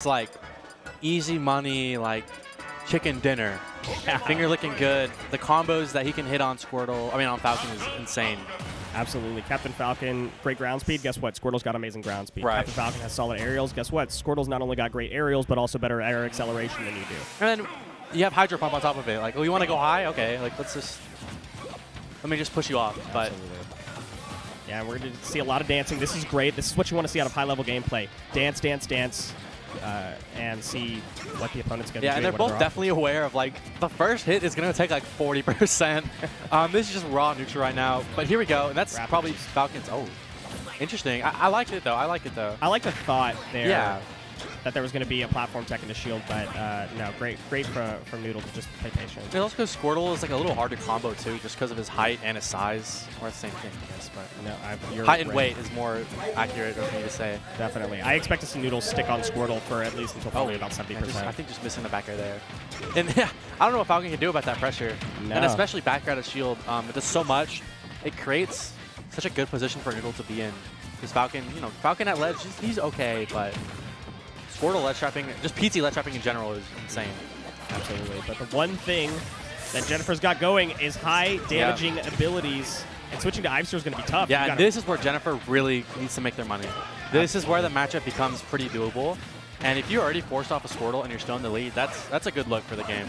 It's like easy money, like chicken dinner. Finger looking good. The combos that he can hit on Squirtle, I mean on Falcon is insane. Absolutely. Captain Falcon, great ground speed. Guess what? Squirtle's got amazing ground speed. Right. Captain Falcon has solid aerials. Guess what? Squirtle's not only got great aerials, but also better air acceleration than you do. And then you have Hydro Pump on top of it. Like, oh, you want to go high? Okay, like let's just let me just push you off. But Yeah, we're going to see a lot of dancing. This is great. This is what you want to see out of high-level gameplay. Dance, dance, dance, uh, and see what the opponent's going to yeah, do. and they're both definitely aware of like the first hit is gonna take like 40%. um, this is just raw neutral right now. But here we go, and that's probably. Falcons. Oh, interesting. I, I like it though. I like it though. I like the thought there Yeah. That there was going to be a platform tech in the shield, but uh, no, great great for, from Noodle to just play patient. It's also because Squirtle is like a little hard to combo too, just because of his height and his size. Or the same thing, I guess. But No, height and weight is more accurate for me to say. Definitely. I expect to see Noodle stick on Squirtle for at least until probably about 70%. just- I think just missing the back air there. And yeah, I don't know what Falcon can do about that pressure. No. And especially back air out of shield. Um, it does so much. It creates such a good position for Noodle to be in. Because Falcon, you know, Falcon at ledge, he's, he's okay, but Squirtle ledge trapping, just PT ledge trapping in general is insane. Absolutely. But the one thing that Jennifer's got going is high damaging abilities. And switching to Ivysaur is going to be tough. Yeah, this is where Jennifer really needs to make their money. This is where the matchup becomes pretty doable. And if you're already forced off a Squirtle and you're still in the lead, that's that's a good look for the game.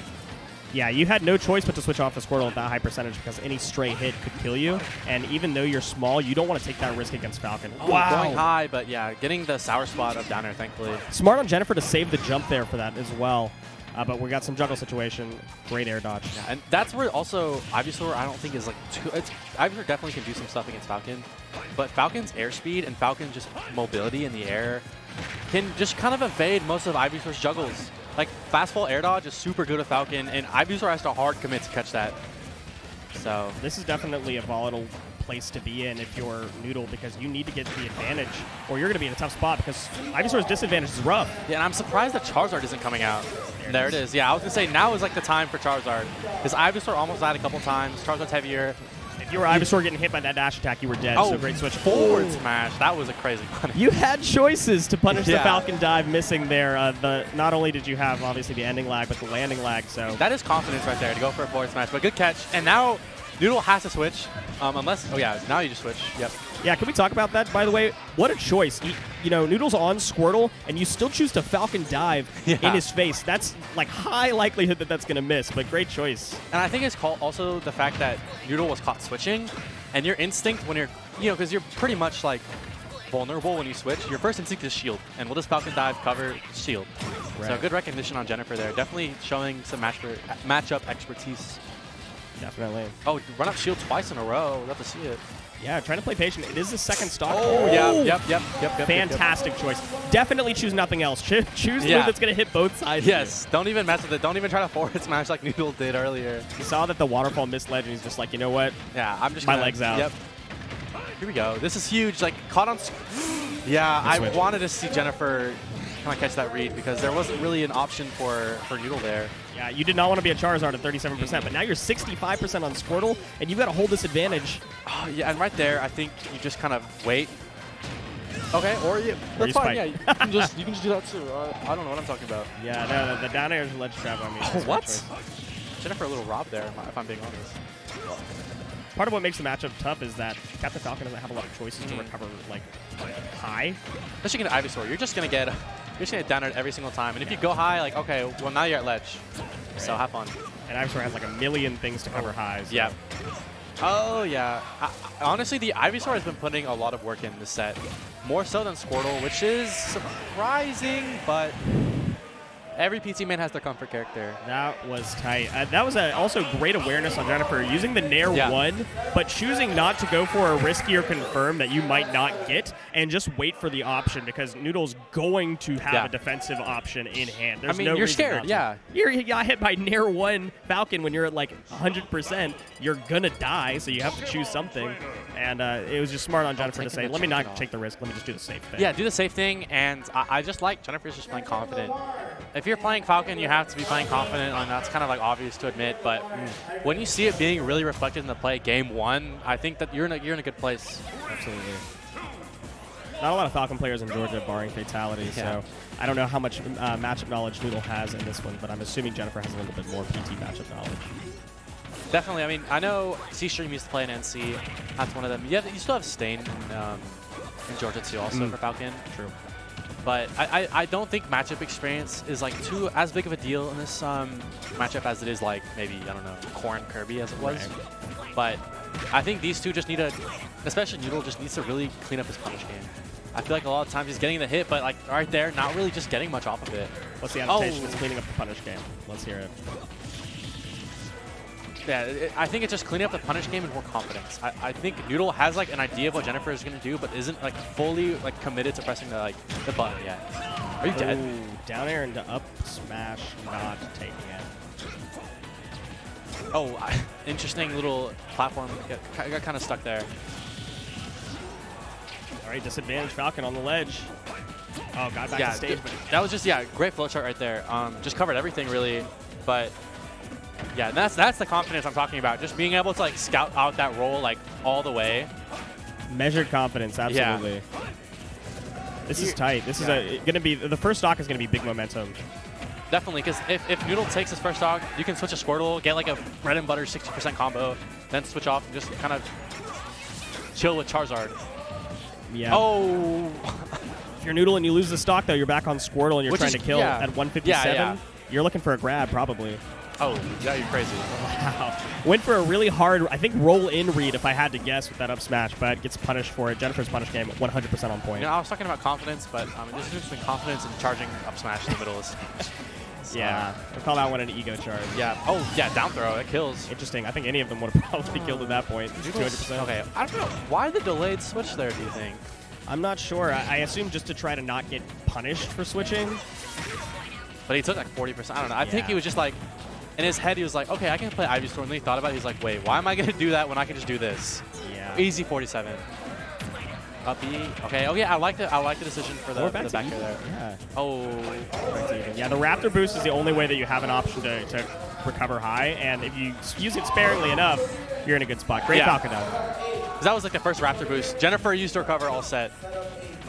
Yeah, you had no choice but to switch off the Squirtle at that high percentage because any stray hit could kill you. And even though you're small, you don't want to take that risk against Falcon. Oh, Going high, but yeah, getting the sour spot up down there, thankfully. Smart on Jennifer to save the jump there for that as well. Uh, but we got some juggle situation. Great air dodge. Yeah, And that's where also Ivysaur, I don't think is like too. It's, Ivysaur definitely can do some stuff against Falcon, but Falcon's airspeed and Falcon's just mobility in the air can just kind of evade most of Ivysaur's juggles. Like fast fall air dodge is super good with Falcon, and Ivysaur has to hard commit to catch that. So This is definitely a volatile place to be in if you're Noodle because you need to get the advantage or you're going to be in a tough spot because Ivysaur's disadvantage is rough. yeah, and I'm surprised that Charizard isn't coming out. There it is. Yeah, I was gonna say now is like the time for Charizard because Ivysaur almost died a couple times. Charizard's heavier. You were Ivysaur getting hit by that dash attack, you were dead. Oh, so great switch. forward Ooh. smash. That was a crazy one. You had choices to punish the Falcon dive missing there. Uh, the Not only did you have, obviously, the ending lag, but the landing lag. So That is confidence right there to go for a forward smash, but good catch. And now Noodle has to switch, um, unless, oh yeah, now you just switch. Yep. Yeah, can we talk about that? By the way, what a choice. You, you know, Noodle's on Squirtle, and you still choose to Falcon dive Yeah. in his face. That's like high likelihood that that's going to miss, but great choice. And I think it's called also the fact that Noodle was caught switching, and your instinct when you're, you know, because you're pretty much like vulnerable when you switch, your first instinct is shield. And will this Falcon dive cover shield? So good recognition on Jennifer there. Definitely showing some match matchup expertise. Definitely. Oh, run up shield twice in a row. Love to see it. Yeah, trying to play patient. It is the second stock. Oh, yeah, yep, yep, yep, yep, yep. Fantastic choice. Definitely choose nothing else. Cho- choose the Yeah. move that's going to hit both sides. of Yes, don't even mess with it. Don't even try to forward smash like Noodle did earlier. He saw that the waterfall missed ledge, and he's just like, you know what? Yeah, I'm just My gonna- legs out. Yep. Here we go. This is huge. Like caught on. yeah, I wanted to see Jennifer of catch that read because there wasn't really an option for for Noodle there. Yeah, you did not want to be a Charizard at 37%, but now you're 65% on Squirtle, and you've got to hold this advantage. Oh, yeah, and right there, I think you just kind of wait. Okay, or you, Or that's you fine. Yeah, you can just you can just do that too. Uh, I don't know what I'm talking about. Yeah, no, the, the down air is a ledge trap on me. Oh, what? choice. Jennifer a little robbed there, if I'm being honest. Part of what makes the matchup tough is that Captain Falcon doesn't have a lot of choices to Mhm. recover, like, high. Unless Especially against Ivysaur, you're just gonna get you're just gonna get down it every single time. And if you go high, like okay, well now you're at ledge, so have fun. And Ivysaur has, like, a million things to cover high. so- Yeah. Oh, yeah. I- honestly, the Ivysaur has been putting a lot of work in this set. More so than Squirtle, which is surprising, but every PT man has their comfort character. That was tight. Uh, that was a, also great awareness on Jennifer using the Nair Yeah. 1, but choosing not to go for a riskier confirm that you might not get and just wait for the option because Noodle's going to have Yeah. a defensive option in hand. There's mean, no you're scared, yeah. You're, you got hit by Nair 1 Falcon when you're at like 100%. You're going to die, so you have to choose something. And uh, it was just smart on Jennifer to say, let me not take the risk. Let me just do the safe thing. Yeah, do the safe thing, and I, I just like Jennifer's just playing confident. If you're playing Falcon, you have to be playing confident, and that's kind of like obvious to admit. But when you see it being really reflected in the play game one, I think that you're in a, you're in a good place. Absolutely. not a lot of Falcon players in Georgia, barring Fatality. Yeah. So I don't know how much uh, matchup knowledge Noodle has in this one, but I'm assuming Jennifer has a little bit more PT matchup knowledge. Definitely. I mean, I know C Stream used to play in NC. That's one of them. You, have, you still have Stain in, um, in Georgia too, also Mm. for Falcon. True. But I, I, I don't think matchup experience is like too as big of a deal in this um, matchup as it is like maybe I don't know Corn Kirby as it was. Right. But I think these two just need to, especially Noodle, just needs to really clean up his punish game. I feel like a lot of times he's getting the hit, but like right there, not really just getting much off of it. What's the annotation? Oh. It's cleaning up the punish game. Let's hear it. Yeah, I think it's just cleaning up the punish game and more confidence. I, I think Noodle has like an idea of what Jennifer is gonna do, but isn't like fully like committed to pressing the like the button yet. Are you dead? Ooh, down air into up smash, not taking it. Oh, interesting little platform. I got kind of stuck there. All right, disadvantage Falcon on the ledge. Oh, got back yeah, to stage, but that was just yeah, great flowchart right there. Um, just covered everything really, but yeah, that's that's the confidence I'm talking about. Just being able to like scout out that role like all the way. measured confidence, Yeah. absolutely. This is tight. This yeah. is a gonna be the first stock is gonna be big momentum. Definitely, because if, if Noodle takes his first stock, you can switch a Squirtle, get like a bread and butter 60% combo, then switch off and just kind of chill with Charizard. Yeah. Oh, If you're Noodle and you lose the stock though, you're back on Squirtle and you're Which trying is- to kill yeah. at 157. Yeah, yeah. You're looking for a grab probably. Oh, yeah, you're crazy. Wow. Went for a really hard, I think, roll in read if I had to guess with that up smash, but gets punished for it. Jennifer's punish game 100% on point. You know, I was talking about confidence, but um, a difference between confidence and charging up smash in the middle. Is, yeah. We'll call that one an ego charge. yeah. Oh, yeah, down throw. That kills. Interesting. I think any of them would have probably killed at that point. 200%. Okay, I don't know. Why the delayed switch there, do you think? I'm not sure. I, I assume just to try to not get punished for switching. But he took like 40%. I don't know. I think he was just like, in his head, he was like, okay, I can play Ivysaur. And then he thought about it. He's like, wait, why am I going to do that when I can just do this? Yeah. Easy 47. Up B. Okay. Oh yeah, I like the I like the decision for the, for back the back there. Yeah. Oh. Back to even. Yeah, the Raptor boost is the only way that you have an option to, to recover high, and if you use it sparingly enough, you're in a good spot. Great Yeah. Falcon. 'Cause that was like the first Raptor boost. Jennifer used to recover all set.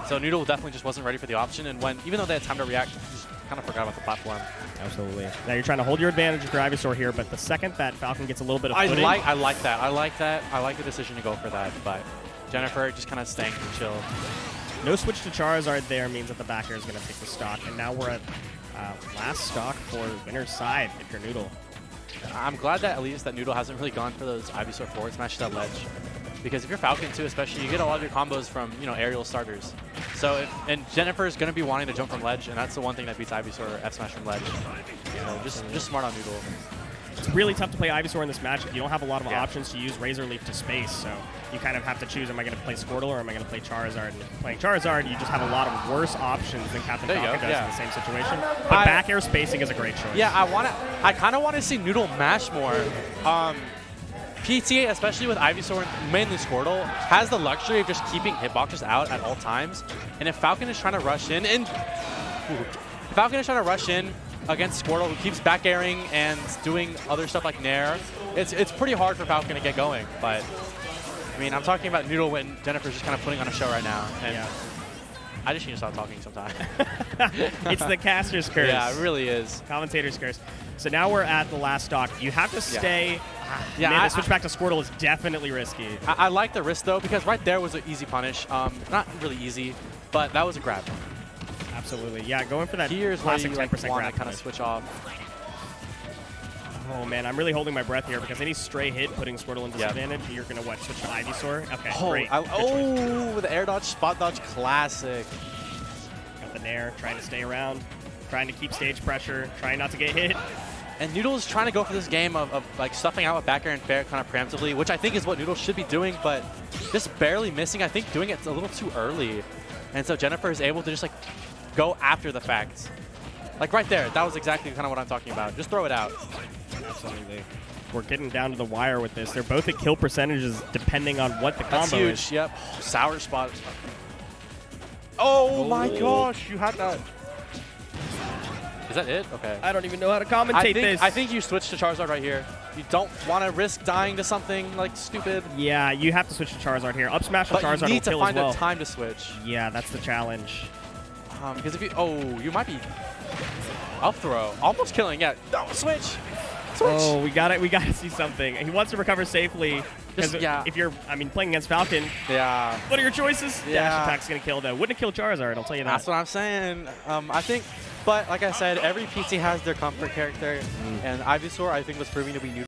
So Noodle definitely just wasn't ready for the option, and when even though they had time to react, he just kind of forgot about the platform. Absolutely. Now you're trying to hold your advantage with your Ivysaur here, but the second that Falcon gets a little bit of I footing, like I like that. I like that. I like the decision to go for that, but Jennifer just kind of staying and chill. no switch to Charizard there means that the back air is going to take the stock, and now we're at uh, last stock for winner's side if you're Noodle. I'm glad that at least that Noodle hasn't really gone for those Ivysaur forward smash that ledge. Because if you're Falcon too, especially, you get a lot of your combos from, you know, aerial starters. So, if, and Jennifer is going to be wanting to jump from ledge, and that's the one thing that beats Ivysaur, F smash from ledge. So just, just smart on Noodle. It's really tough to play Ivysaur in this matchup. You don't have a lot of Yeah. options to use Razor Leaf to space, so you kind of have to choose, am I going to play Squirtle or am I going to play Charizard? And playing Charizard, you just have a lot of worse options than Captain There Falcon does yeah. in the same situation. But I- back air spacing is a great choice. Yeah, I want to. I kind of want to see Noodle mash more. Um, PTA, especially with Ivysaur, and mainly Squirtle, has the luxury of just keeping hitboxes out at all times. And if Falcon is trying to rush in, and if Falcon is trying to rush in against Squirtle, who keeps back airing and doing other stuff like Nair, it's it's pretty hard for Falcon to get going. But I mean, I'm talking about Noodle when Jennifer's just kind of putting on a show right now, and Yeah. I just need to stop talking sometime. it's the caster's curse. yeah, it really is. Commentator's curse. So now we're at the last stock. You have to Yeah. stay. Yeah, Man, I- the switch back to Squirtle is definitely risky. I, I like the risk though because right there was an easy punish. Um, not really easy, but that was a grab. Absolutely. Yeah, going for that Here's classic you 10% like, grab to kind of switch off. Oh man, I'm really holding my breath here because any stray hit putting Squirtle in Yeah. disadvantage, you're gonna what switch to Ivysaur? Okay, Oh, great. I, oh, the air dodge, spot dodge, classic. Got the Nair, trying to stay around, trying to keep stage pressure, trying not to get hit. And Noodle is trying to go for this game of, of like stuffing out with back air and fair kind of preemptively, which I think is what Noodle should be doing, but just barely missing. I think doing it a little too early. And so Jennifer is able to just like go after the fact. Like right there, that was exactly kind of what I'm talking about. Just throw it out. Absolutely. We're getting down to the wire with this. They're both at kill percentages depending on what the That's combo huge. is. Yep. Sour spot. Oh, my Oh. gosh, you had that. Is that it? Okay. I don't even know how to I commentate think, this. I think you switched to Charizard right here. you don't want to risk dying to something like stupid. Yeah, you have to switch to Charizard here. Up smash with But Charizard you need to find as well. a time to switch. Yeah, that's the challenge. Um, because if you, oh, you might be up throw, almost killing. Yeah, no, switch, switch. Oh, we got it. We got to see something. He wants to recover safely. Just- yeah. If you're, I mean, playing against Falcon, Yeah, what are your choices? Yeah. Dash attack's gonna kill though. Wouldn't have killed Charizard. I'll tell you that. that's what I'm saying. Um, I think, but like I said, every PC has their comfort character, Mm. and Ivysaur I think was proving to be new